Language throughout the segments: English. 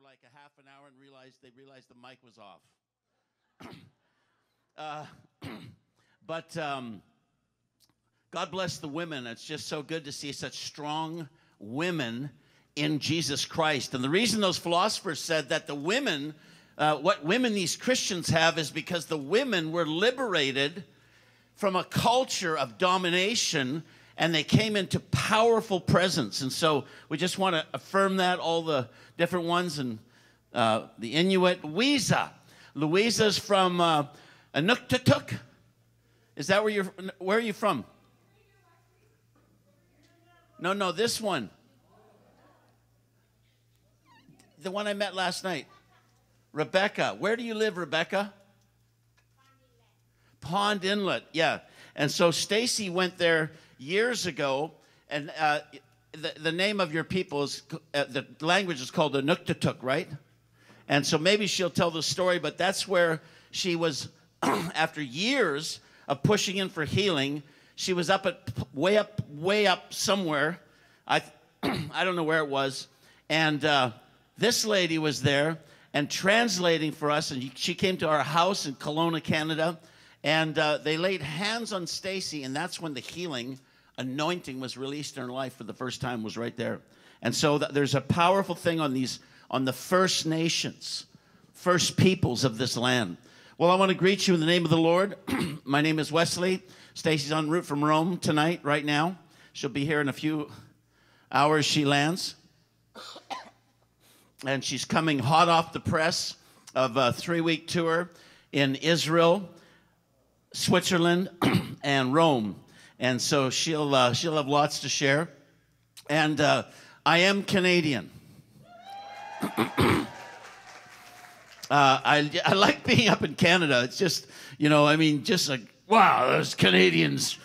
like a half an hour and realized they realized the mic was off. uh, but um, God bless the women. It's just so good to see such strong women in Jesus Christ. And the reason those philosophers said that the women, uh, what women these Christians have, is because the women were liberated from a culture of domination and they came into powerful presence. And so we just want to affirm that, all the different ones, and uh, the Inuit. Louisa. Louisa's from uh, Inuktitut. Is that where you're, where are you from? No, no, this one. The one I met last night. Rebecca. Where do you live, Rebecca? Pond Inlet. Yeah. And so Stacy went there years ago, and uh, the, the name of your people is, uh, the language is called the Nuktatuk, right? And so maybe she'll tell the story, but that's where she was, after years of pushing in for healing, she was up at way up, way up somewhere. I, I don't know where it was. And uh, this lady was there and translating for us. And she came to our house in Kelowna, Canada. And uh, they laid hands on Stacy, and that's when the healing anointing was released in her life for the first time. Was right there. And so th- there's a powerful thing on these on the First Nations, First Peoples of this land. Well, I want to greet you in the name of the Lord. My name is Wesley. Stacy's en route from Rome tonight, right now. She'll be here in a few hours. She lands. and she's coming hot off the press of a three week tour in Israel, Switzerland, and Rome. And so she'll, uh, she'll have lots to share. And uh, I am Canadian. uh, I, I like being up in Canada. It's just, you know, I mean, just like, wow, those Canadians,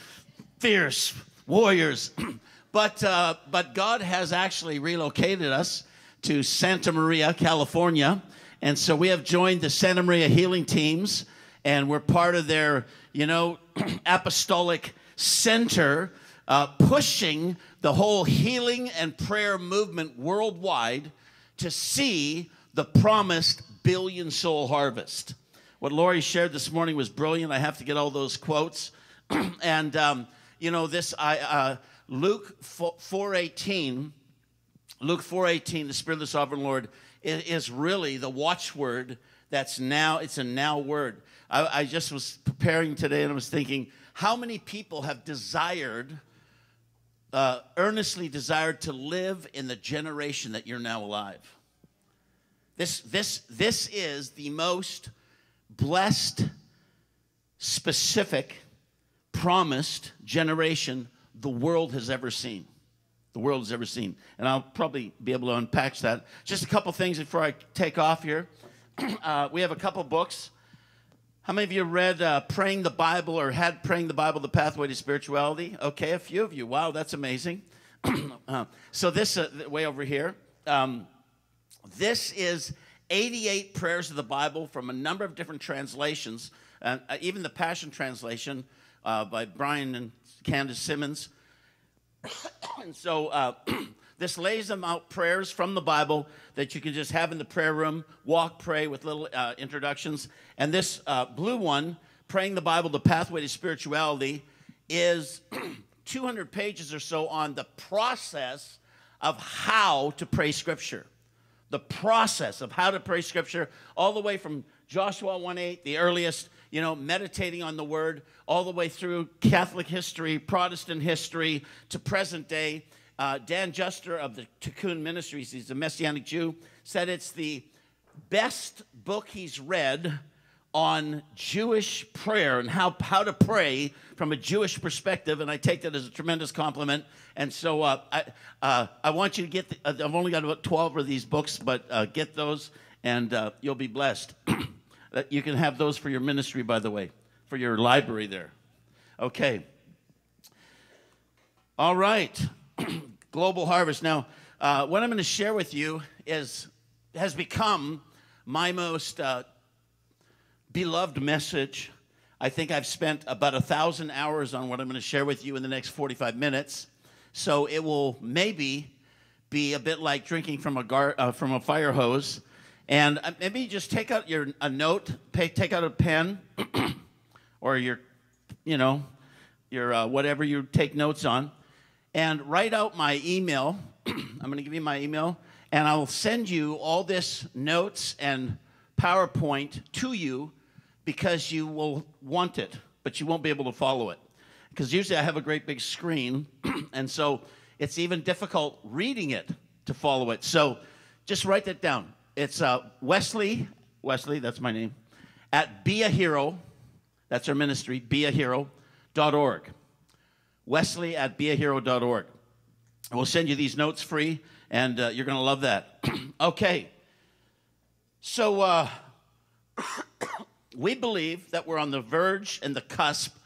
fierce warriors. but, uh, but God has actually relocated us to Santa Maria, California. And so we have joined the Santa Maria healing teams, and we're part of their, you know, apostolic center uh, pushing the whole healing and prayer movement worldwide to see the promised billion soul harvest. What Lori shared this morning was brilliant. I have to get all those quotes. and, um, you know, this, I, uh, Luke 4.18, Luke 4.18, the Spirit of the Sovereign Lord, is, is really the watchword that's now, it's a now word. I, I just was preparing today and I was thinking, how many people have desired, uh, earnestly desired to live in the generation that you're now alive? This, this, this is the most blessed, specific, promised generation the world has ever seen. The world has ever seen. And I'll probably be able to unpack that. Just a couple things before I take off here. Uh, we have a couple books. How many of you read uh, Praying the Bible or had Praying the Bible, The Pathway to Spirituality? Okay, a few of you. Wow, that's amazing. uh, so, this uh, way over here, um, this is 88 prayers of the Bible from a number of different translations, uh, even the Passion Translation uh, by Brian and Candace Simmons. and so uh, this lays them out prayers from the Bible that you can just have in the prayer room, walk, pray with little uh, introductions. And this uh, blue one, Praying the Bible, The Pathway to Spirituality, is 200 pages or so on the process of how to pray Scripture. The process of how to pray Scripture, all the way from Joshua 1 8, the earliest, you know, meditating on the Word, all the way through Catholic history, Protestant history, to present day. Uh, Dan Juster of the Tikkun Ministries, he's a Messianic Jew, said it's the best book he's read on Jewish prayer and how, how to pray from a Jewish perspective, and I take that as a tremendous compliment. And so uh, I, uh, I want you to get, the, uh, I've only got about 12 of these books, but uh, get those and uh, you'll be blessed. you can have those for your ministry, by the way, for your library there. Okay. All right. Global Harvest. Now, uh, what I'm going to share with you is has become my most beloved message. I think I've spent about a thousand hours on what I'm going to share with you in the next 45 minutes. So it will maybe be a bit like drinking from a, gar- uh, from a fire hose. And uh, maybe just take out your a note, pay, take out a pen, or your, you know, your uh, whatever you take notes on, and write out my email. I'm going to give you my email, and I will send you all this notes and PowerPoint to you because you will want it, but you won't be able to follow it. Because usually I have a great big screen, and so it's even difficult reading it to follow it. So just write that down. It's uh, Wesley, Wesley, that's my name, at Be a Hero, that's our ministry, beahero.org. Wesley at beahero.org. We'll send you these notes free, and uh, you're going to love that. okay. So, uh, we believe that we're on the verge and the cusp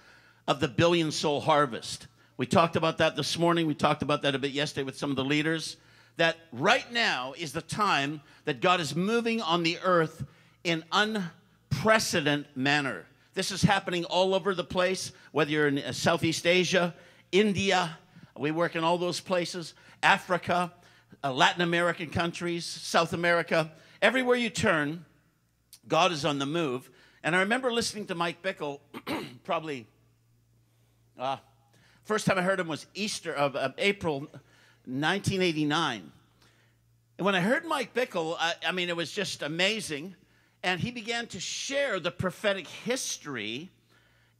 of the billion soul harvest. We talked about that this morning. We talked about that a bit yesterday with some of the leaders. That right now is the time that God is moving on the earth in unprecedented manner. This is happening all over the place, whether you're in uh, Southeast Asia, India, we work in all those places, Africa, uh, Latin American countries, South America. Everywhere you turn, God is on the move. And I remember listening to Mike Bickle, probably, uh, first time I heard him was Easter of, April 1989. And when I heard Mike Bickle, I, I mean, it was just amazing. And he began to share the prophetic history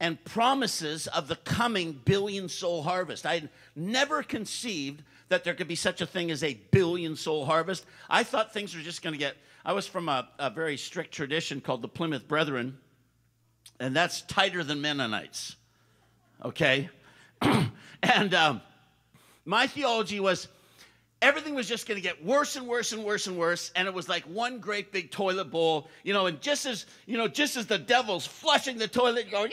and promises of the coming billion soul harvest. I never conceived that there could be such a thing as a billion soul harvest. I thought things were just going to get I was from a, a very strict tradition called the Plymouth Brethren, and that's tighter than Mennonites. Okay? and um, my theology was everything was just going to get worse and worse and worse and worse and it was like one great big toilet bowl you know and just as you know just as the devil's flushing the toilet you go yeah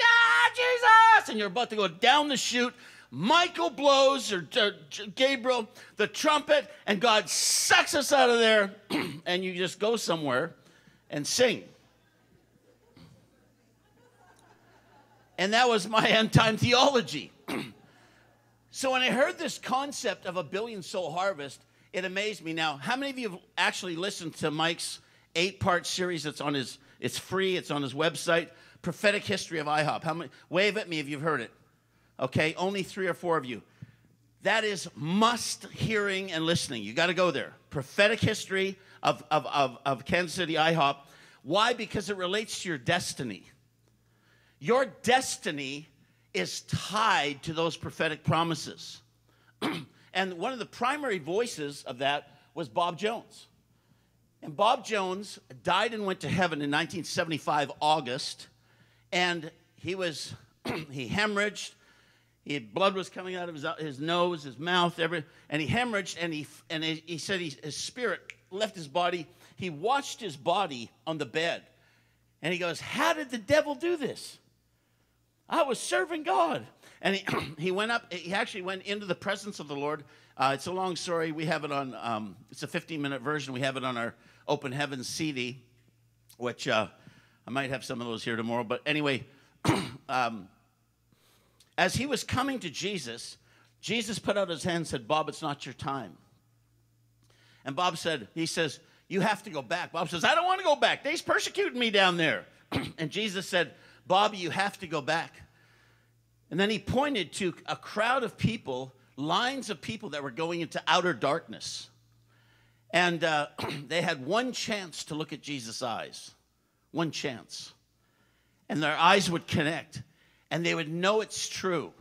jesus and you're about to go down the chute Michael blows or, or Gabriel the trumpet, and God sucks us out of there, and you just go somewhere and sing. And that was my end time theology. so when I heard this concept of a billion soul harvest, it amazed me. Now, how many of you have actually listened to Mike's eight part series that's on his, it's free, it's on his website, Prophetic History of IHOP? How many, wave at me if you've heard it. Okay, only three or four of you. That is must hearing and listening. You got to go there. Prophetic history of, of, of, of Kansas City IHOP. Why? Because it relates to your destiny. Your destiny is tied to those prophetic promises. and one of the primary voices of that was Bob Jones. And Bob Jones died and went to heaven in 1975, August. And he was, he hemorrhaged he had, blood was coming out of his, his nose, his mouth, every, and he hemorrhaged, and he, and he, he said he, his spirit left his body. He watched his body on the bed, and he goes, How did the devil do this? I was serving God. And he, he went up, he actually went into the presence of the Lord. Uh, it's a long story. We have it on, um, it's a 15 minute version. We have it on our Open Heaven CD, which uh, I might have some of those here tomorrow. But anyway, um, as he was coming to Jesus, Jesus put out his hand and said, Bob, it's not your time. And Bob said, he says, you have to go back. Bob says, I don't want to go back. They's persecuting me down there. and Jesus said, Bob, you have to go back. And then he pointed to a crowd of people, lines of people that were going into outer darkness. And uh, they had one chance to look at Jesus' eyes. One chance. And their eyes would connect and they would know it's true.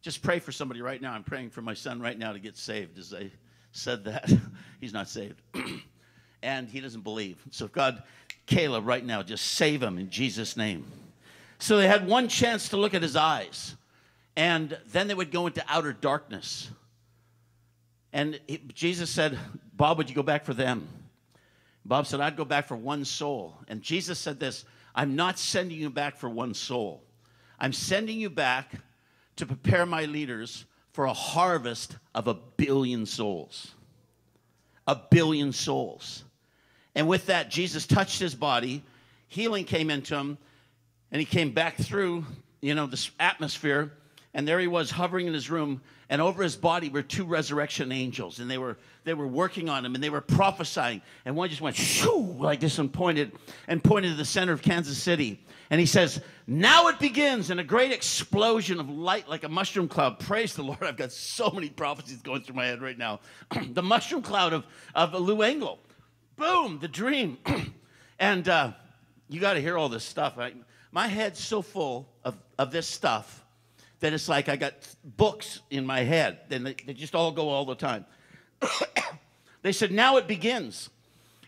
Just pray for somebody right now. I'm praying for my son right now to get saved as I said that. He's not saved. and he doesn't believe. So, God, Caleb, right now, just save him in Jesus' name. So they had one chance to look at his eyes, and then they would go into outer darkness. And he, Jesus said, Bob, would you go back for them? Bob said, I'd go back for one soul. And Jesus said this I'm not sending you back for one soul. I'm sending you back to prepare my leaders for a harvest of a billion souls. A billion souls. And with that, Jesus touched his body, healing came into him, and he came back through, you know, this atmosphere. and there he was hovering in his room, and over his body were two resurrection angels, and they were they were working on him, and they were prophesying, and one just went shoo like this and pointed and pointed to the center of Kansas City, and he says, "Now it begins," and a great explosion of light like a mushroom cloud. Praise the Lord! I've got so many prophecies going through my head right now. the mushroom cloud of of Lou Engle, boom, the dream, and uh, you got to hear all this stuff. My head's so full of of this stuff that it's like I got books in my head, and they, they just all go all the time. they said, now it begins.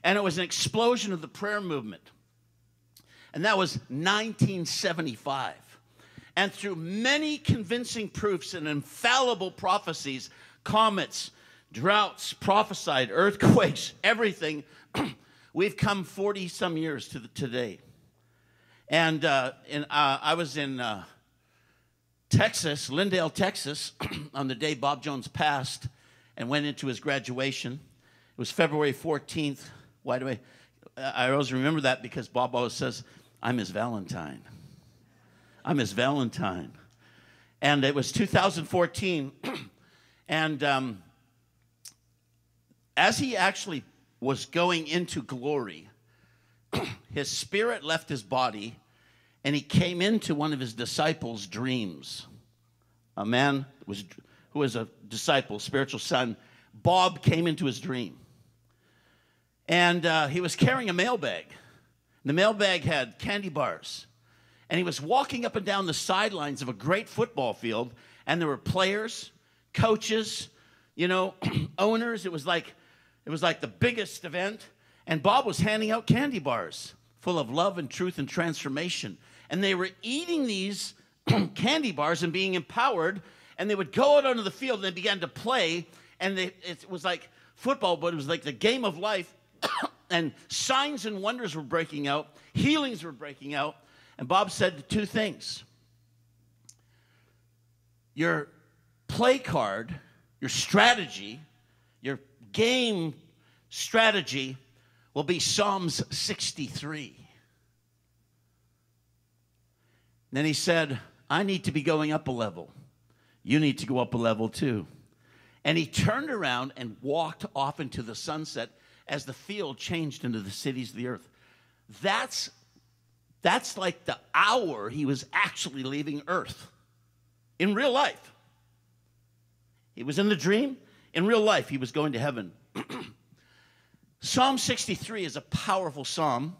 And it was an explosion of the prayer movement. And that was 1975. And through many convincing proofs and infallible prophecies, comets, droughts, prophesied, earthquakes, everything, we've come 40 some years to the, today. And uh, in, uh, I was in uh, Texas, Lindale, Texas, on the day Bob Jones passed and went into his graduation. It was February 14th. Why do I? I always remember that because Bob always says, I'm his Valentine. I'm his Valentine. And it was 2014. and um, as he actually was going into glory, his spirit left his body and he came into one of his disciples' dreams. A man was, who was a disciple, spiritual son, Bob came into his dream. And uh, he was carrying a mailbag. The mailbag had candy bars. And he was walking up and down the sidelines of a great football field, and there were players, coaches, you know, owners. It was like it was like the biggest event. And Bob was handing out candy bars full of love and truth and transformation and they were eating these candy bars and being empowered. And they would go out onto the field and they began to play. And they, it was like football, but it was like the game of life. and signs and wonders were breaking out, healings were breaking out. And Bob said two things Your play card, your strategy, your game strategy will be Psalms 63. then he said, I need to be going up a level. You need to go up a level too. And he turned around and walked off into the sunset as the field changed into the cities of the earth. That's, that's like the hour he was actually leaving earth in real life. He was in the dream. In real life, he was going to heaven. psalm 63 is a powerful psalm.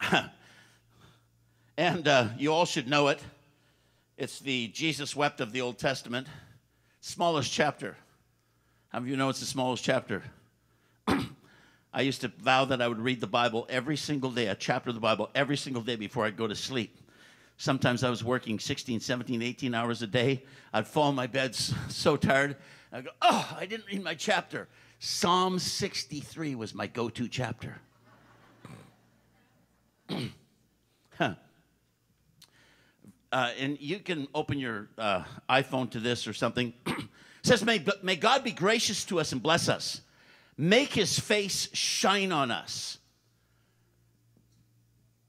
And uh, you all should know it. It's the Jesus wept of the Old Testament, smallest chapter. How many of you know it's the smallest chapter? I used to vow that I would read the Bible every single day, a chapter of the Bible every single day before I'd go to sleep. Sometimes I was working 16, 17, 18 hours a day. I'd fall in my bed so tired. I'd go, oh, I didn't read my chapter. Psalm 63 was my go to chapter. huh uh, and you can open your uh, iPhone to this or something. says, may, may God be gracious to us and bless us, make his face shine on us.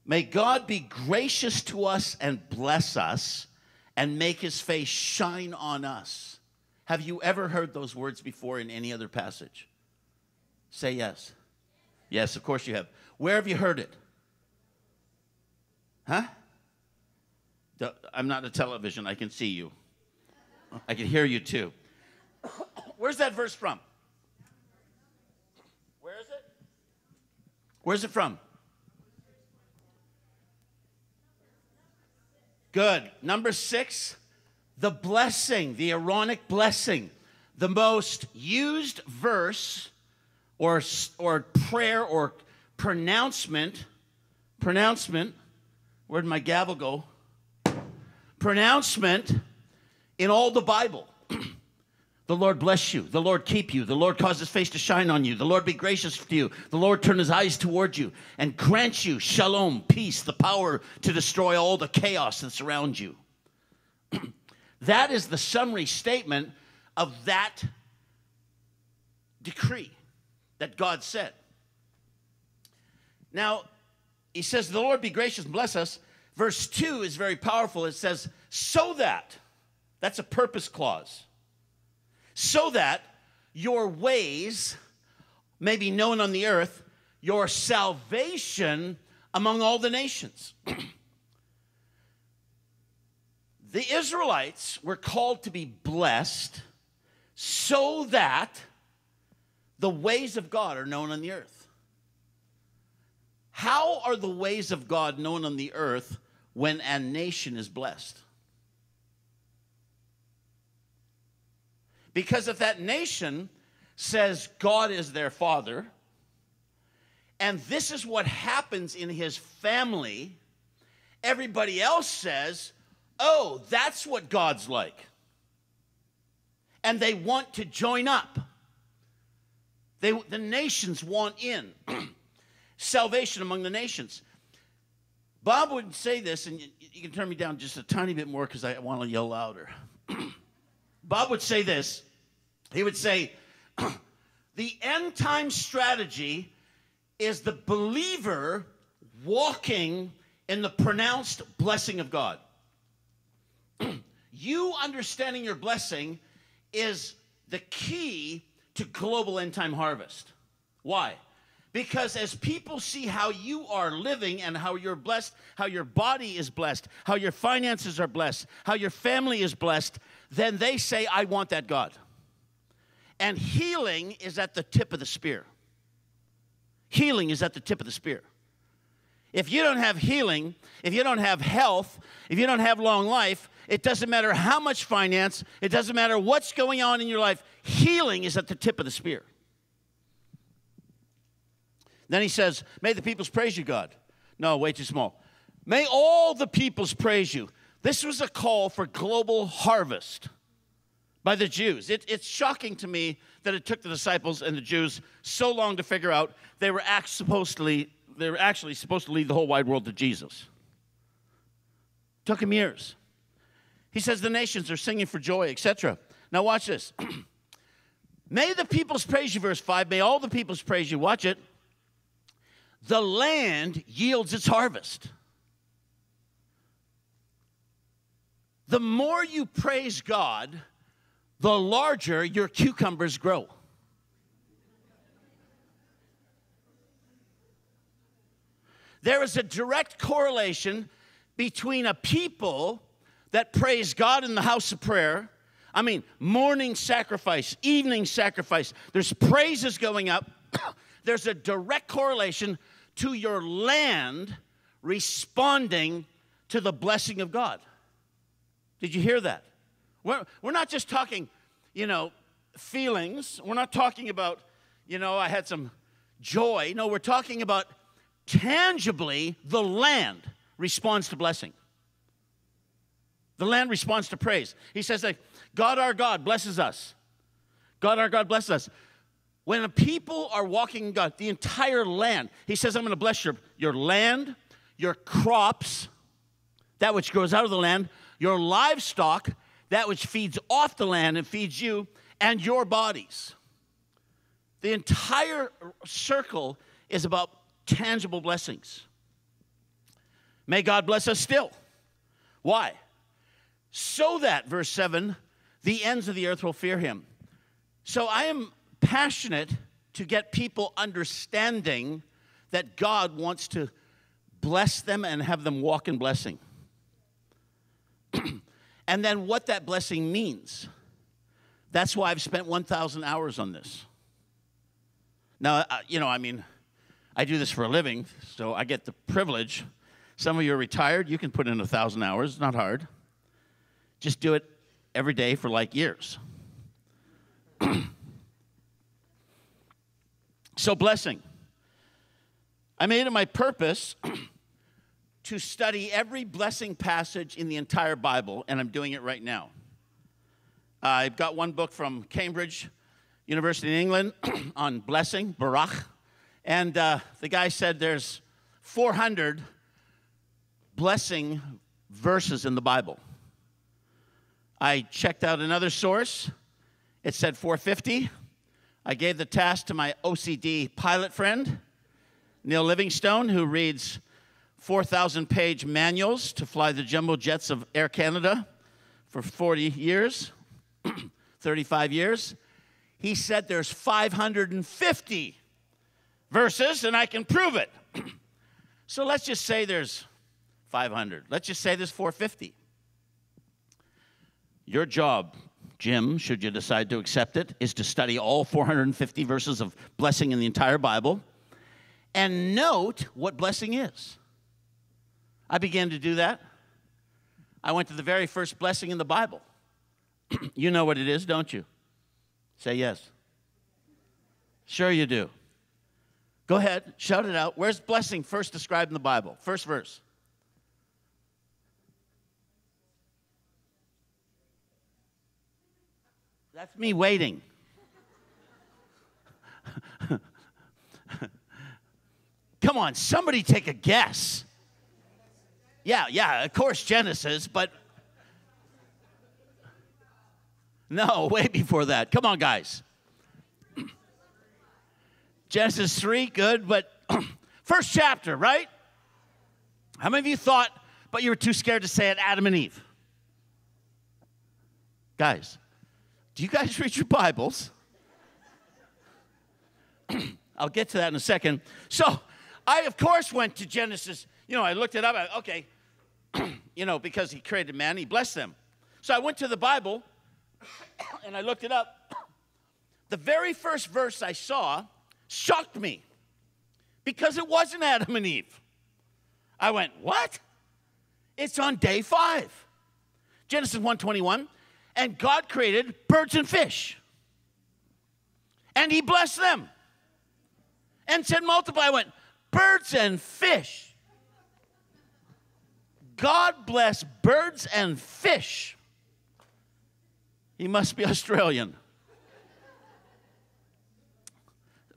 May God be gracious to us and bless us and make his face shine on us. Have you ever heard those words before in any other passage? Say yes. Yes, of course you have. Where have you heard it? Huh? I'm not a television. I can see you. I can hear you too. Where's that verse from? Where is it? Where's it from? Good. Number six, the blessing, the Aaronic blessing, the most used verse or, or prayer or pronouncement. Pronouncement. Where'd my gavel go? pronouncement in all the Bible. the Lord bless you. The Lord keep you. The Lord cause his face to shine on you. The Lord be gracious to you. The Lord turn his eyes toward you and grant you shalom, peace, the power to destroy all the chaos that surrounds you. that is the summary statement of that decree that God said. Now, he says, The Lord be gracious and bless us Verse 2 is very powerful. It says, so that. That's a purpose clause. So that your ways may be known on the earth, your salvation among all the nations. the Israelites were called to be blessed so that the ways of God are known on the earth. How are the ways of God known on the earth when a nation is blessed? Because if that nation says God is their father, and this is what happens in his family, everybody else says, oh, that's what God's like. And they want to join up. They, the nations want in. Salvation among the nations. Bob would say this, and you, you can turn me down just a tiny bit more because I want to yell louder. Bob would say this. He would say, the end time strategy is the believer walking in the pronounced blessing of God. you understanding your blessing is the key to global end time harvest. Why? Because as people see how you are living and how you're blessed, how your body is blessed, how your finances are blessed, how your family is blessed, then they say, I want that God. And healing is at the tip of the spear. Healing is at the tip of the spear. If you don't have healing, if you don't have health, if you don't have long life, it doesn't matter how much finance, it doesn't matter what's going on in your life, healing is at the tip of the spear. Then he says, May the peoples praise you, God. No, way too small. May all the peoples praise you. This was a call for global harvest by the Jews. It, it's shocking to me that it took the disciples and the Jews so long to figure out they were, act supposed to lead, they were actually supposed to lead the whole wide world to Jesus. Took him years. He says the nations are singing for joy, etc. Now watch this. May the peoples praise you, verse 5. May all the peoples praise you. Watch it. The land yields its harvest. The more you praise God, the larger your cucumbers grow. There is a direct correlation between a people that praise God in the house of prayer. I mean, morning sacrifice, evening sacrifice, there's praises going up. there's a direct correlation to your land responding to the blessing of God. Did you hear that? We're, we're not just talking, you know, feelings. We're not talking about, you know, I had some joy. No, we're talking about tangibly the land responds to blessing. The land responds to praise. He says that God our God blesses us. God our God blesses us. When a people are walking in God, the entire land, he says, I'm going to bless your, your land, your crops, that which grows out of the land, your livestock, that which feeds off the land and feeds you, and your bodies. The entire circle is about tangible blessings. May God bless us still. Why? So that, verse 7, the ends of the earth will fear him. So I am passionate to get people understanding that God wants to bless them and have them walk in blessing. and then what that blessing means. That's why I've spent 1,000 hours on this. Now, uh, you know, I mean, I do this for a living, so I get the privilege. Some of you are retired, you can put in a 1,000 hours, it's not hard. Just do it every day for like years. so, blessing. I made it my purpose to study every blessing passage in the entire Bible, and I'm doing it right now. I've got one book from Cambridge University in England on blessing, Baruch, and uh, the guy said there's 400 blessing verses in the Bible. I checked out another source. It said 450. I gave the task to my OCD pilot friend, Neil Livingstone, who reads 4,000 page manuals to fly the jumbo jets of Air Canada for 40 years, 35 years. He said there's 550 verses, and I can prove it. so let's just say there's 500. Let's just say there's 450. Your job, Jim, should you decide to accept it, is to study all 450 verses of blessing in the entire Bible and note what blessing is. I began to do that. I went to the very first blessing in the Bible. you know what it is, don't you? Say yes. Sure, you do. Go ahead, shout it out. Where's blessing first described in the Bible? First verse. That's me waiting. Come on, somebody take a guess. Yeah, yeah, of course, Genesis, but no, way before that. Come on, guys. Genesis 3, good, but first chapter, right? How many of you thought, but you were too scared to say it, Adam and Eve? Guys, do you guys read your Bibles? I'll get to that in a second. So, I, of course, went to Genesis. You know, I looked it up. I, okay, you know, because he created man, he blessed them. So I went to the Bible and I looked it up. The very first verse I saw shocked me because it wasn't Adam and Eve. I went, "What? It's on day 5." Genesis 1:21 and God created birds and fish. And he blessed them and said, multiply. I went, birds and fish. God bless birds and fish. He must be Australian.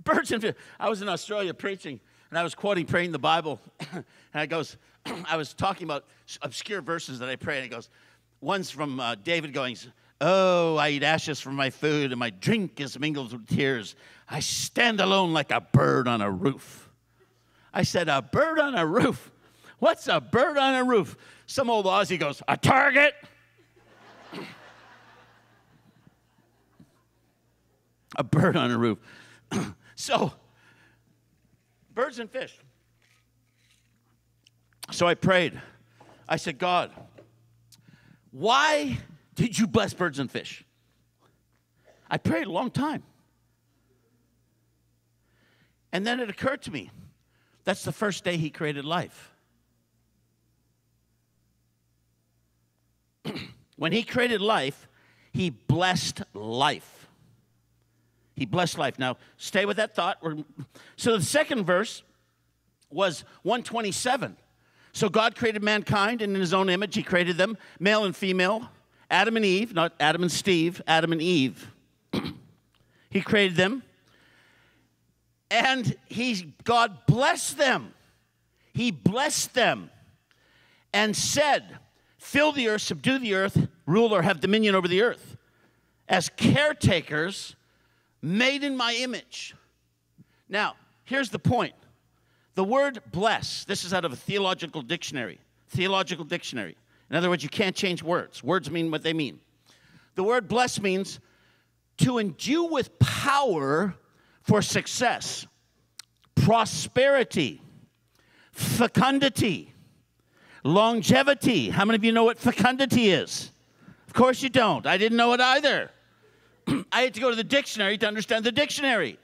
birds and fish. I was in Australia preaching, and I was quoting, praying the Bible, and I goes, I was talking about obscure verses that I pray, and he goes, One's from uh, David going, Oh, I eat ashes for my food, and my drink is mingled with tears. I stand alone like a bird on a roof. I said, A bird on a roof? What's a bird on a roof? Some old Aussie goes, A target. a bird on a roof. so, birds and fish. So I prayed. I said, God, why did you bless birds and fish? I prayed a long time. And then it occurred to me that's the first day he created life. when he created life, he blessed life. He blessed life. Now, stay with that thought. So the second verse was 127. So God created mankind, and in his own image, he created them, male and female. Adam and Eve, not Adam and Steve, Adam and Eve. he created them. And he, God blessed them. He blessed them and said, Fill the earth, subdue the earth, rule or have dominion over the earth, as caretakers made in my image. Now, here's the point the word bless, this is out of a theological dictionary. Theological dictionary. In other words, you can't change words. Words mean what they mean. The word bless means to endue with power for success, prosperity, fecundity, longevity. How many of you know what fecundity is? Of course you don't. I didn't know it either. I had to go to the dictionary to understand the dictionary.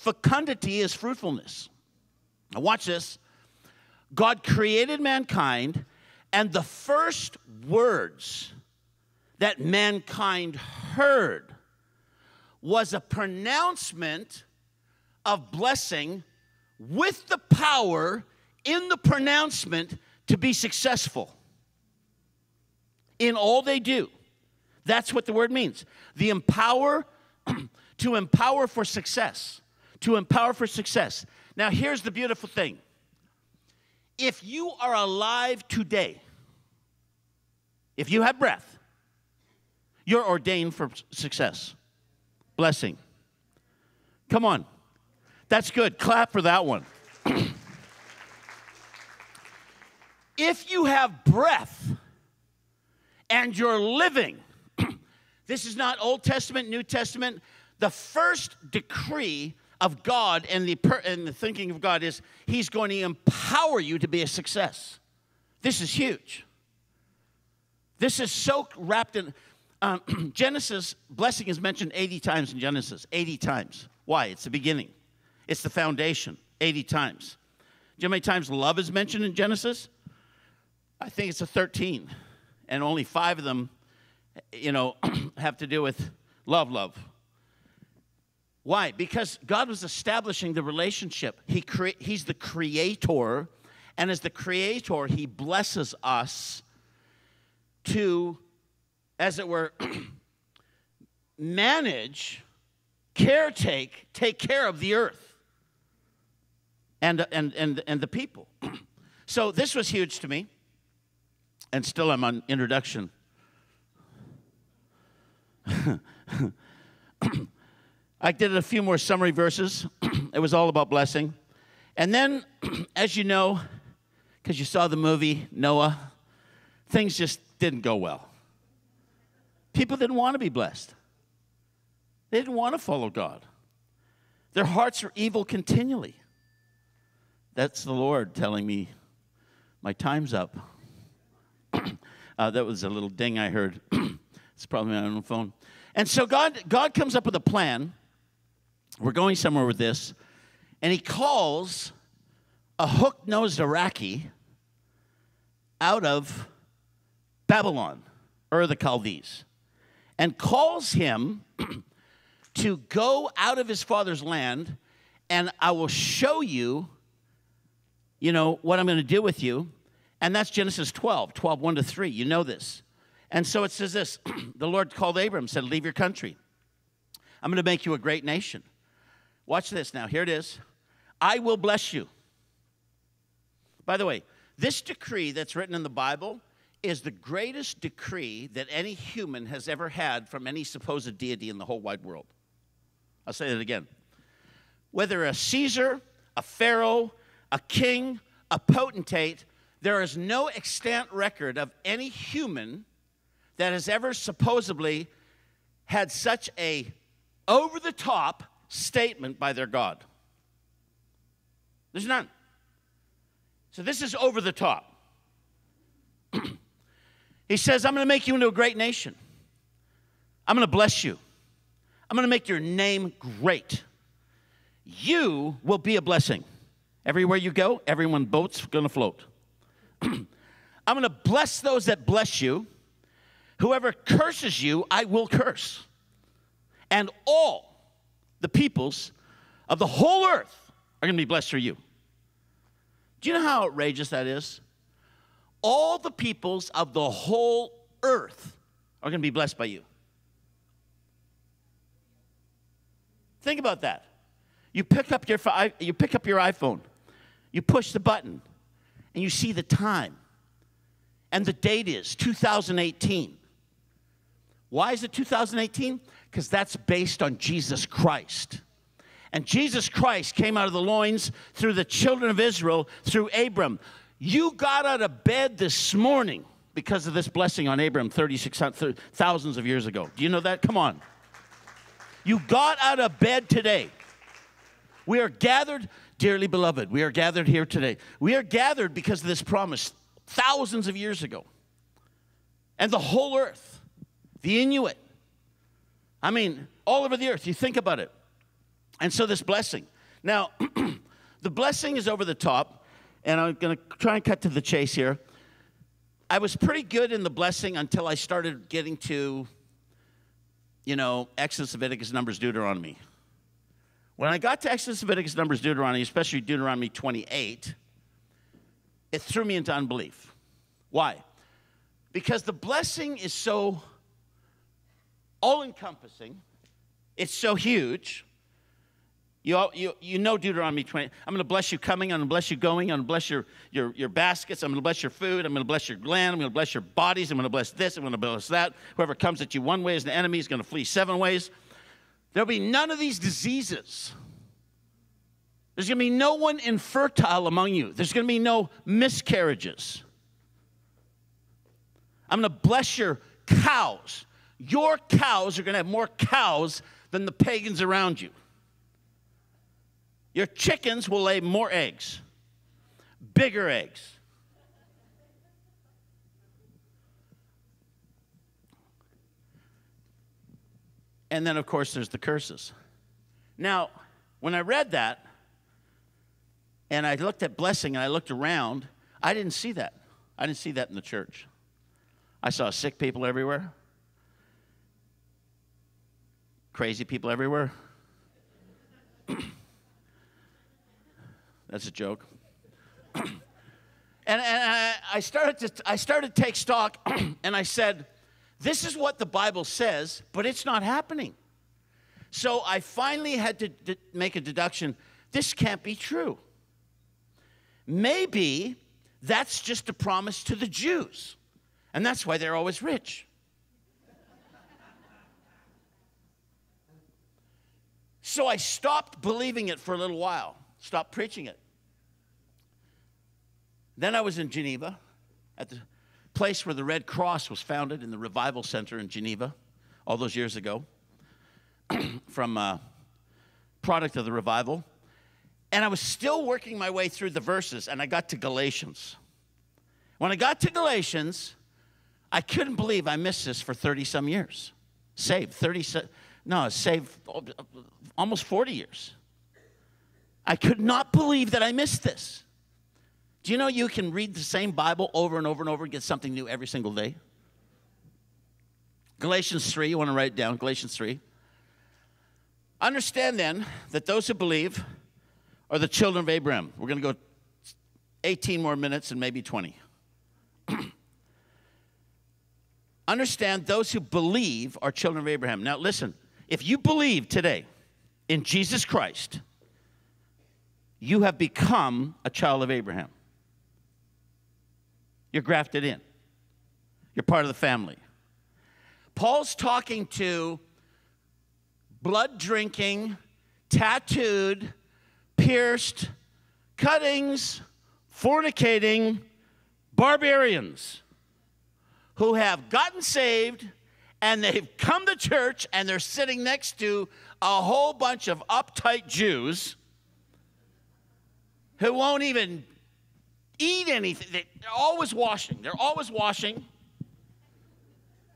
Fecundity is fruitfulness. Now, watch this. God created mankind, and the first words that mankind heard was a pronouncement of blessing with the power in the pronouncement to be successful in all they do. That's what the word means. The empower, to empower for success to empower for success. Now, here's the beautiful thing if you are alive today, if you have breath, you're ordained for success, blessing. Come on. That's good. Clap for that one. if you have breath and you're living, this is not Old Testament, New Testament. The first decree of God and the, per, and the thinking of God is He's going to empower you to be a success. This is huge. This is so wrapped in um, Genesis. Blessing is mentioned 80 times in Genesis. 80 times. Why? It's the beginning, it's the foundation. 80 times. Do you know how many times love is mentioned in Genesis? I think it's a 13, and only five of them, you know, have to do with love, love. Why? Because God was establishing the relationship. He cre- he's the creator, and as the creator, He blesses us to, as it were, manage, caretake, take care of the earth and, and, and, and the people. so this was huge to me, and still I'm on introduction. I did a few more summary verses. it was all about blessing. And then, as you know, because you saw the movie Noah, things just didn't go well. People didn't want to be blessed, they didn't want to follow God. Their hearts are evil continually. That's the Lord telling me my time's up. uh, that was a little ding I heard. it's probably my own phone. And so God, God comes up with a plan we're going somewhere with this. And he calls a hook nosed Iraqi out of Babylon, or the Chaldees, and calls him to go out of his father's land, and I will show you, you know, what I'm going to do with you. And that's Genesis 12, 12, 1 to 3. You know this. And so it says this The Lord called Abram, said, Leave your country. I'm going to make you a great nation. Watch this now. Here it is. I will bless you. By the way, this decree that's written in the Bible is the greatest decree that any human has ever had from any supposed deity in the whole wide world. I'll say that again. Whether a Caesar, a Pharaoh, a king, a potentate, there is no extant record of any human that has ever supposedly had such a over the top statement by their God. There's none. So this is over the top. he says, I'm going to make you into a great nation. I'm going to bless you. I'm going to make your name great. You will be a blessing. Everywhere you go, everyone boat's going to float. I'm going to bless those that bless you. Whoever curses you, I will curse. And all the peoples of the whole earth are going to be blessed through you. Do you know how outrageous that is? All the peoples of the whole earth are going to be blessed by you. Think about that. You pick up your you pick up your iPhone. You push the button and you see the time. And the date is 2018. Why is it 2018? Because that's based on Jesus Christ. And Jesus Christ came out of the loins through the children of Israel, through Abram. You got out of bed this morning because of this blessing on Abram 36 thousands of years ago. Do you know that? Come on. You got out of bed today. We are gathered, dearly beloved, we are gathered here today. We are gathered because of this promise thousands of years ago. And the whole earth, the Inuit, I mean, all over the earth. You think about it. And so, this blessing. Now, the blessing is over the top, and I'm going to try and cut to the chase here. I was pretty good in the blessing until I started getting to, you know, Exodus, Leviticus, Numbers, Deuteronomy. When I got to Exodus, Leviticus, Numbers, Deuteronomy, especially Deuteronomy 28, it threw me into unbelief. Why? Because the blessing is so all encompassing. It's so huge. You, you, you know Deuteronomy 20. I'm going to bless you coming. I'm going to bless you going. I'm going to bless your, your, your baskets. I'm going to bless your food. I'm going to bless your land. I'm going to bless your bodies. I'm going to bless this. I'm going to bless that. Whoever comes at you one way is the enemy is going to flee seven ways. There'll be none of these diseases. There's going to be no one infertile among you. There's going to be no miscarriages. I'm going to bless your cows. Your cows are going to have more cows than the pagans around you. Your chickens will lay more eggs, bigger eggs. And then, of course, there's the curses. Now, when I read that, and I looked at blessing and I looked around, I didn't see that. I didn't see that in the church. I saw sick people everywhere, crazy people everywhere. That's a joke. and, and I, I, started to, I started to take stock and I said, this is what the Bible says, but it's not happening. So I finally had to d- make a deduction. This can't be true. Maybe that's just a promise to the Jews, and that's why they're always rich. So I stopped believing it for a little while, stopped preaching it. Then I was in Geneva at the place where the Red Cross was founded in the Revival Center in Geneva all those years ago from a product of the revival. And I was still working my way through the verses, and I got to Galatians. When I got to Galatians, I couldn't believe I missed this for 30 some years. Saved 30, no, saved almost 40 years. I could not believe that I missed this. Do you know you can read the same Bible over and over and over and get something new every single day? Galatians 3, you want to write it down, Galatians 3. Understand then that those who believe are the children of Abraham. We're going to go 18 more minutes and maybe 20. Understand those who believe are children of Abraham. Now, listen, if you believe today in Jesus Christ, you have become a child of Abraham. You're grafted in, you're part of the family. Paul's talking to blood drinking, tattooed, pierced, cuttings, fornicating barbarians who have gotten saved and they've come to church and they're sitting next to a whole bunch of uptight Jews who won't even eat anything. They're always washing. They're always washing.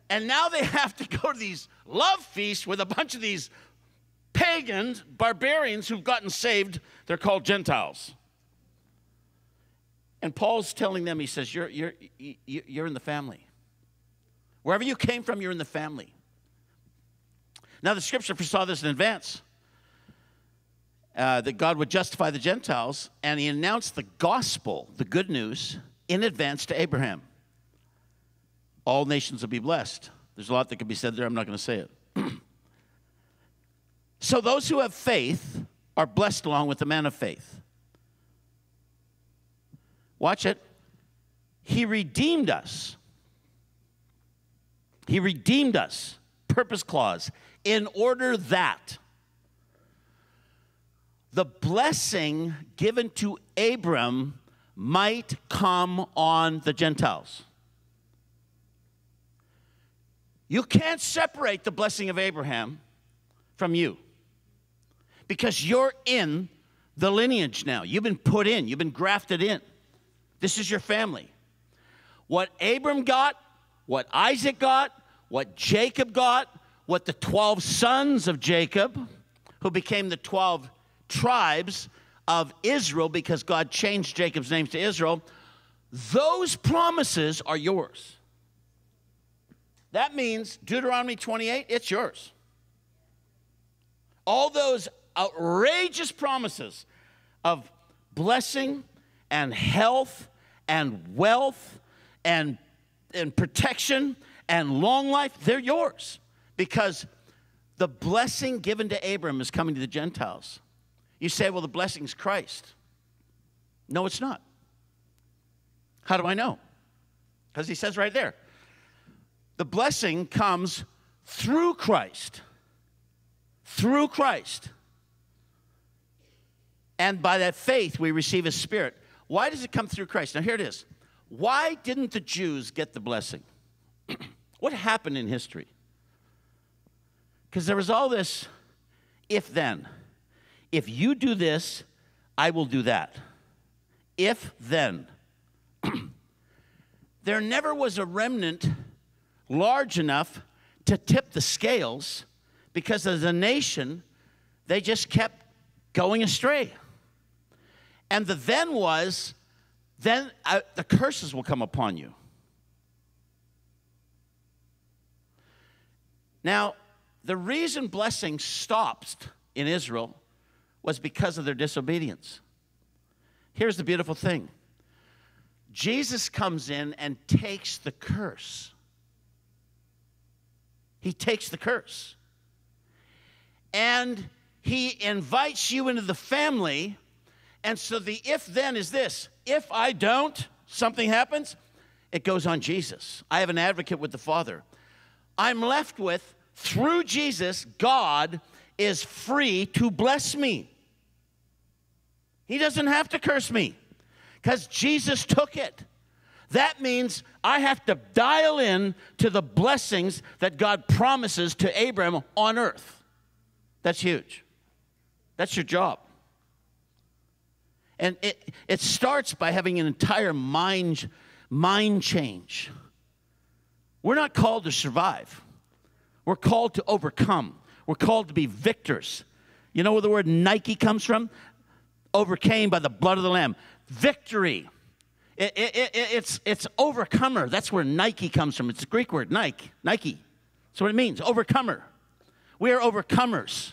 And now they have to go to these love feasts with a bunch of these pagans, barbarians who've gotten saved. They're called Gentiles. And Paul's telling them, he says, You're, you're, you're in the family. Wherever you came from, you're in the family. Now, the scripture foresaw this in advance uh, that God would justify the Gentiles, and he announced the gospel, the good news, in advance to Abraham. All nations will be blessed. There's a lot that could be said there. I'm not going to say it. so, those who have faith are blessed along with the man of faith. Watch it. He redeemed us. He redeemed us. Purpose clause. In order that the blessing given to Abram might come on the Gentiles. You can't separate the blessing of Abraham from you because you're in the lineage now. You've been put in, you've been grafted in. This is your family. What Abram got, what Isaac got, what Jacob got, what the 12 sons of Jacob, who became the 12 tribes of Israel because God changed Jacob's name to Israel, those promises are yours. That means Deuteronomy 28, it's yours. All those outrageous promises of blessing and health and wealth and, and protection and long life, they're yours because the blessing given to Abram is coming to the Gentiles. You say, well, the blessing's Christ. No, it's not. How do I know? Because he says right there the blessing comes through Christ. Through Christ. And by that faith, we receive his spirit. Why does it come through Christ? Now, here it is. Why didn't the Jews get the blessing? what happened in history? Because there was all this if then. If you do this, I will do that. If then. there never was a remnant large enough to tip the scales because as a nation, they just kept going astray. And the then was, then uh, the curses will come upon you. Now, the reason blessing stopped in Israel was because of their disobedience. Here's the beautiful thing Jesus comes in and takes the curse. He takes the curse. And he invites you into the family. And so the if then is this if I don't, something happens, it goes on Jesus. I have an advocate with the Father. I'm left with, through Jesus, God is free to bless me. He doesn't have to curse me because Jesus took it. That means I have to dial in to the blessings that God promises to Abraham on earth. That's huge. That's your job. And it, it starts by having an entire mind, mind change. We're not called to survive, we're called to overcome. We're called to be victors. You know where the word Nike comes from? Overcame by the blood of the Lamb. Victory. It, it, it, it's, it's overcomer. That's where Nike comes from. It's a Greek word, Nike. Nike. That's what it means, overcomer. We are overcomers.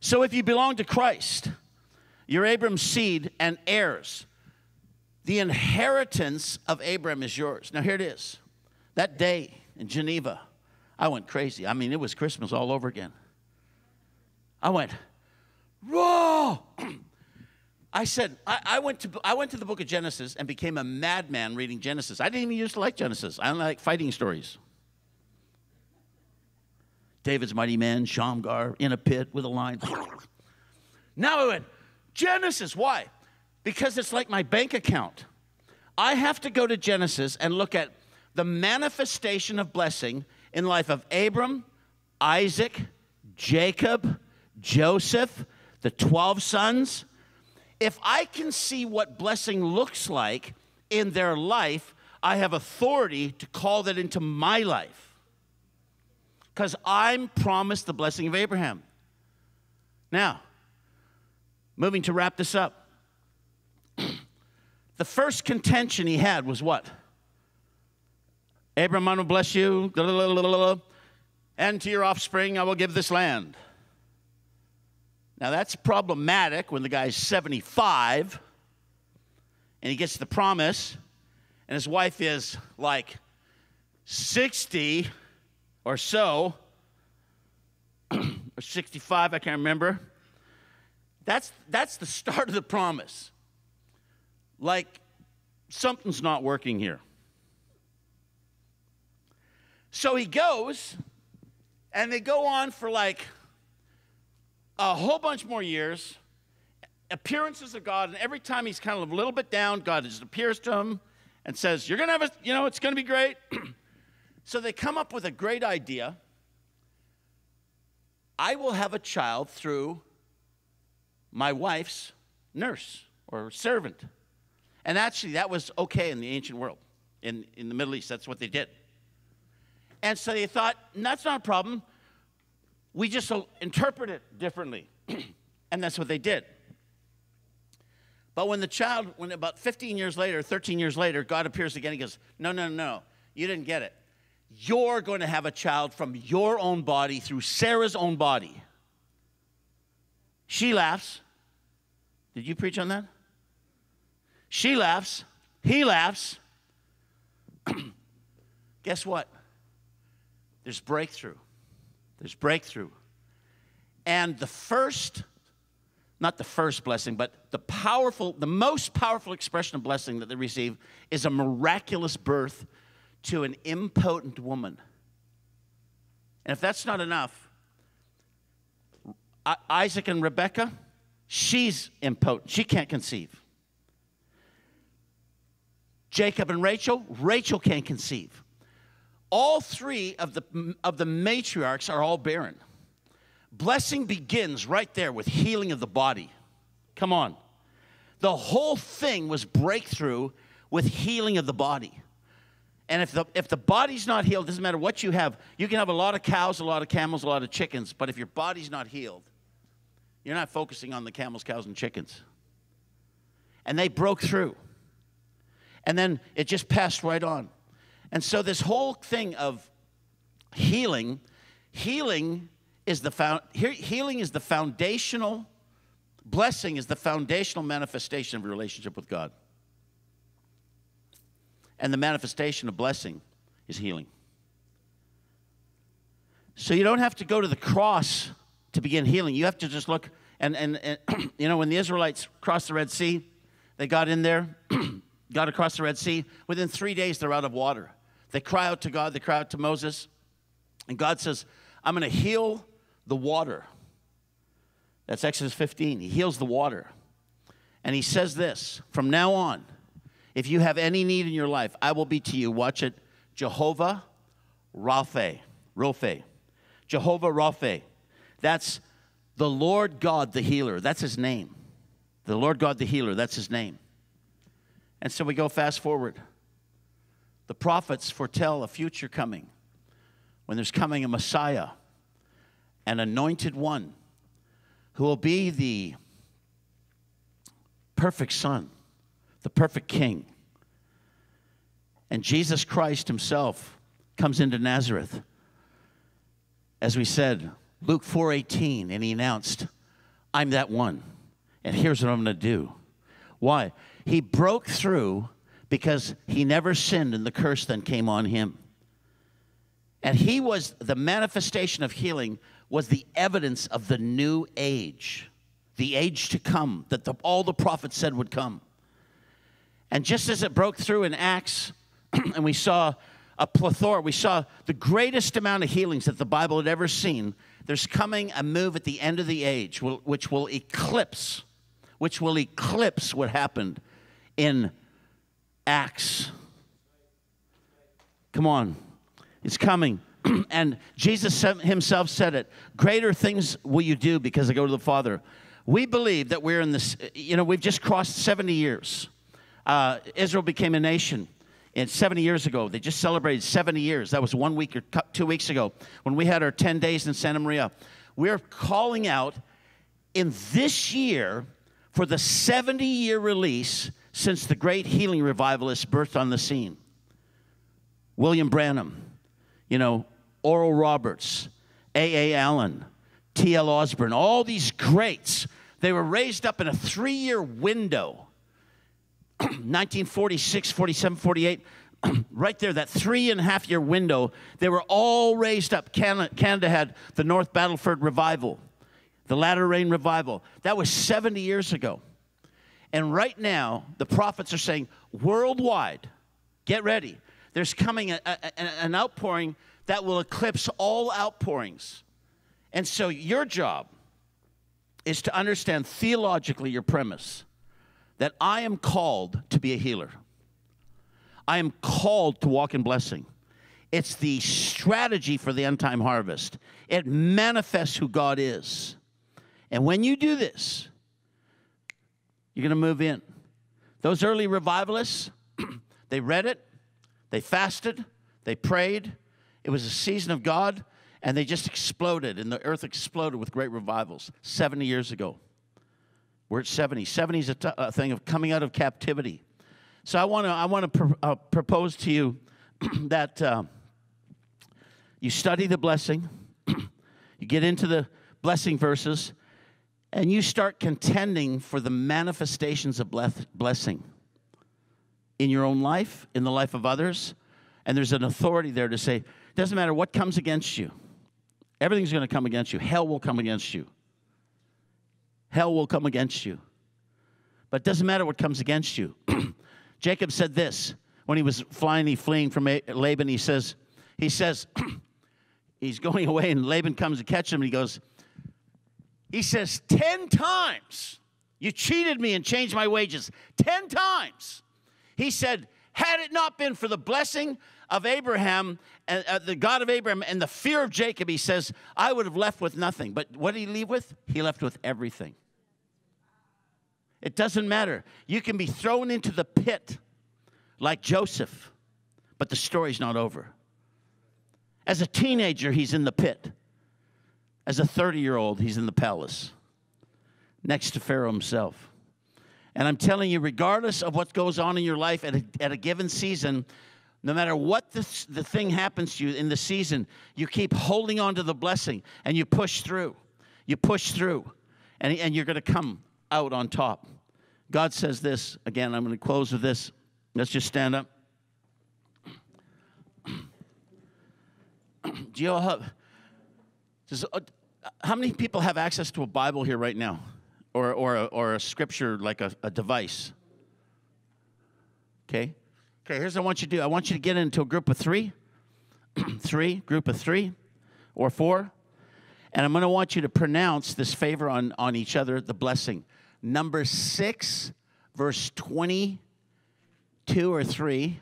So if you belong to Christ, you're Abram's seed and heirs. The inheritance of Abram is yours. Now, here it is. That day in Geneva, I went crazy. I mean, it was Christmas all over again. I went, whoa! I said, I, I, went to, I went to the book of Genesis and became a madman reading Genesis. I didn't even used to like Genesis. I like fighting stories. David's mighty men, Shamgar in a pit with a lion. now I went, Genesis. Why? Because it's like my bank account. I have to go to Genesis and look at the manifestation of blessing in life of Abram, Isaac, Jacob, Joseph, the 12 sons, if I can see what blessing looks like in their life, I have authority to call that into my life. Because I'm promised the blessing of Abraham. Now, moving to wrap this up. the first contention he had was what? Abraham, I will bless you, and to your offspring I will give this land. Now, that's problematic when the guy's 75 and he gets the promise, and his wife is like 60 or so, or 65, I can't remember. That's, that's the start of the promise. Like, something's not working here. So he goes, and they go on for like a whole bunch more years, appearances of God, and every time he's kind of a little bit down, God just appears to him and says, You're going to have a, you know, it's going to be great. so they come up with a great idea. I will have a child through my wife's nurse or servant. And actually, that was okay in the ancient world. In, in the Middle East, that's what they did. And so they thought, that's not a problem we just interpret it differently. and that's what they did. But when the child, when about 15 years later, 13 years later, God appears again, he goes, No, no, no, you didn't get it. You're going to have a child from your own body through Sarah's own body. She laughs. Did you preach on that? She laughs. He laughs. Guess what? There's breakthrough. There's breakthrough. And the first, not the first blessing, but the powerful, the most powerful expression of blessing that they receive is a miraculous birth to an impotent woman. And if that's not enough, Isaac and Rebecca, she's impotent. She can't conceive. Jacob and Rachel, Rachel can't conceive. All three of the, of the matriarchs are all barren. Blessing begins right there with healing of the body. Come on. The whole thing was breakthrough with healing of the body. And if the, if the body's not healed, doesn't matter what you have. You can have a lot of cows, a lot of camels, a lot of chickens, but if your body's not healed, you're not focusing on the camels, cows, and chickens. And they broke through. And then it just passed right on. And so this whole thing of healing, healing is the found, healing is the foundational blessing is the foundational manifestation of your relationship with God. And the manifestation of blessing is healing. So you don't have to go to the cross to begin healing. You have to just look and and, and you know when the Israelites crossed the Red Sea, they got in there, got across the Red Sea. Within three days, they're out of water. They cry out to God, they cry out to Moses, and God says, I'm going to heal the water. That's Exodus 15. He heals the water. And he says this from now on, if you have any need in your life, I will be to you, watch it, Jehovah Rapha. Rapha. Jehovah Rapha. That's the Lord God the healer. That's his name. The Lord God the healer. That's his name. And so we go fast forward. The prophets foretell a future coming when there's coming a Messiah, an anointed one who will be the perfect Son, the perfect King. And Jesus Christ himself comes into Nazareth. As we said, Luke 4:18 and he announced, "I'm that one. And here's what I'm going to do." Why? He broke through because he never sinned and the curse then came on him. And he was the manifestation of healing was the evidence of the new age, the age to come that the, all the prophets said would come. And just as it broke through in Acts, and we saw a plethora, we saw the greatest amount of healings that the Bible had ever seen, there's coming a move at the end of the age which will eclipse, which will eclipse what happened in Acts. Come on, it's coming. and Jesus himself said it Greater things will you do because I go to the Father. We believe that we're in this, you know, we've just crossed 70 years. Uh, Israel became a nation. And 70 years ago, they just celebrated 70 years. That was one week or two weeks ago when we had our 10 days in Santa Maria. We're calling out in this year for the 70 year release since the great healing revivalist birthed on the scene. William Branham, you know, Oral Roberts, A.A. Allen, T.L. Osborn, all these greats, they were raised up in a three year window 1946, 47, 48. right there, that three and a half year window, they were all raised up. Canada, Canada had the North Battleford Revival, the Latter Rain Revival. That was 70 years ago. And right now, the prophets are saying worldwide, get ready. There's coming a, a, an outpouring that will eclipse all outpourings. And so your job is to understand theologically your premise that I am called to be a healer. I am called to walk in blessing. It's the strategy for the end time harvest. It manifests who God is. And when you do this, you're going to move in. Those early revivalists, they read it, they fasted, they prayed, it was a season of God, and they just exploded, and the earth exploded with great revivals 70 years ago. We're at 70. 70 is a, t- a thing of coming out of captivity. So I want to I want to pr- uh, propose to you that uh, you study the blessing, you get into the blessing verses, and you start contending for the manifestations of blessing in your own life, in the life of others. And there's an authority there to say, it doesn't matter what comes against you, everything's going to come against you. Hell will come against you. Hell will come against you. But it doesn't matter what comes against you. Jacob said this when he was flying, he fleeing from Laban. He says, he says, he's going away, and Laban comes to catch him, and he goes, he says, 10 times you cheated me and changed my wages. 10 times. He said, Had it not been for the blessing of Abraham, and uh, the God of Abraham, and the fear of Jacob, he says, I would have left with nothing. But what did he leave with? He left with everything. It doesn't matter. You can be thrown into the pit like Joseph, but the story's not over. As a teenager, he's in the pit. As a 30 year old, he's in the palace next to Pharaoh himself. And I'm telling you, regardless of what goes on in your life at a, at a given season, no matter what the, the thing happens to you in the season, you keep holding on to the blessing and you push through. You push through, and, and you're going to come out on top. God says this again, I'm going to close with this. Let's just stand up. Do you all have, does, uh, how many people have access to a Bible here right now? Or, or, a, or a scripture like a, a device? Okay? Okay, here's what I want you to do I want you to get into a group of three, three, group of three or four. And I'm going to want you to pronounce this favor on, on each other, the blessing. Number six, verse 22 or 3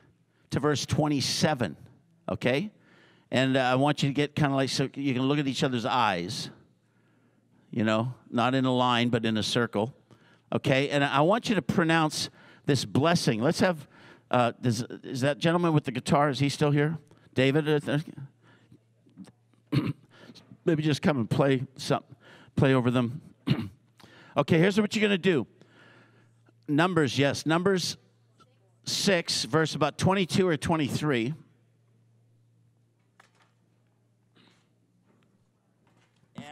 to verse 27. Okay? And uh, I want you to get kind of like so you can look at each other's eyes, you know, not in a line, but in a circle. Okay? And I want you to pronounce this blessing. Let's have, uh, is, is that gentleman with the guitar, is he still here? David? Maybe just come and play some, play over them. okay, here's what you're going to do. Numbers, yes, Numbers 6, verse about 22 or 23. And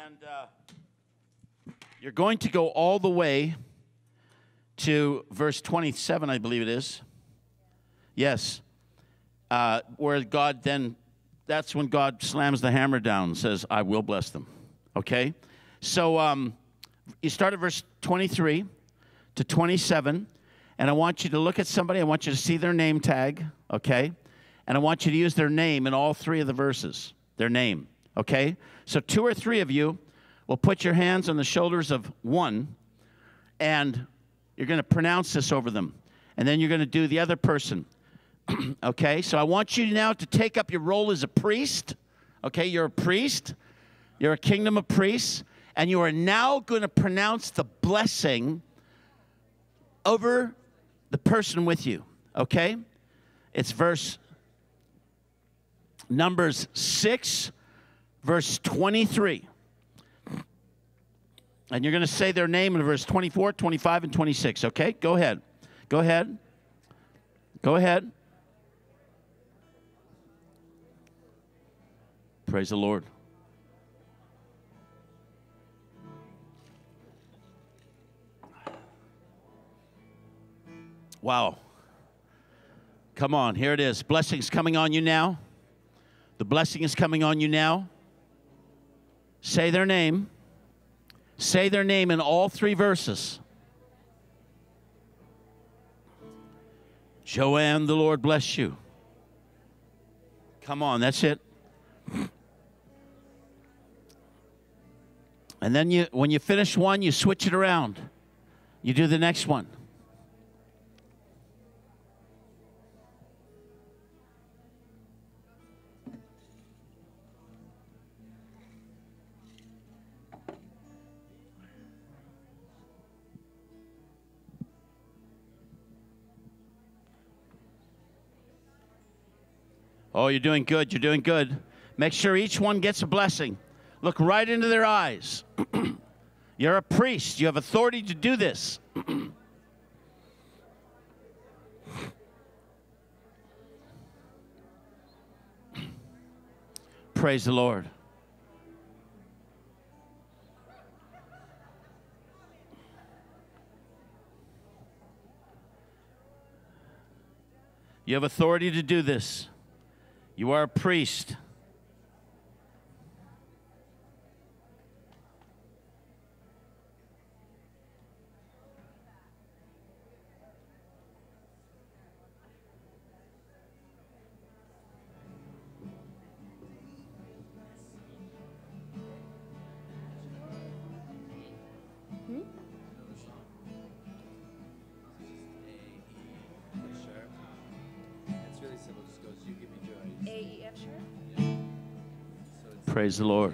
You're going to go all the way to verse 27, I believe it is. Yes. Uh, where God then, that's when God slams the hammer down and says, I will bless them. Okay? So um, you start at verse 23 to 27, and I want you to look at somebody. I want you to see their name tag, okay? And I want you to use their name in all three of the verses, their name, okay? So two or three of you will put your hands on the shoulders of one, and you're going to pronounce this over them. And then you're going to do the other person. okay, so I want you now to take up your role as a priest. Okay, you're a priest, you're a kingdom of priests, and you are now going to pronounce the blessing over the person with you. Okay? It's verse Numbers 6, verse 23. And you're going to say their name in verse 24, 25, and 26. Okay? Go ahead. Go ahead. Go ahead. Praise the Lord. Wow. Come on, here it is. Blessing's coming on you now. The blessing is coming on you now. Say their name. Say their name in all three verses. Joanne, the Lord bless you. Come on, that's it. And then you when you finish one, you switch it around. You do the next one. Oh, you're doing good. You're doing good. Make sure each one gets a blessing. Look right into their eyes. you're a priest, you have authority to do this. Praise the Lord. You have authority to do this. You are a priest. Praise the Lord.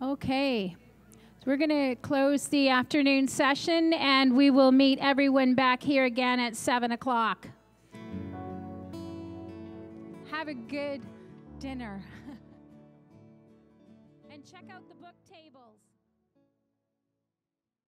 Okay. So we're going to close the afternoon session and we will meet everyone back here again at 7 o'clock. Have a good dinner. and check out the.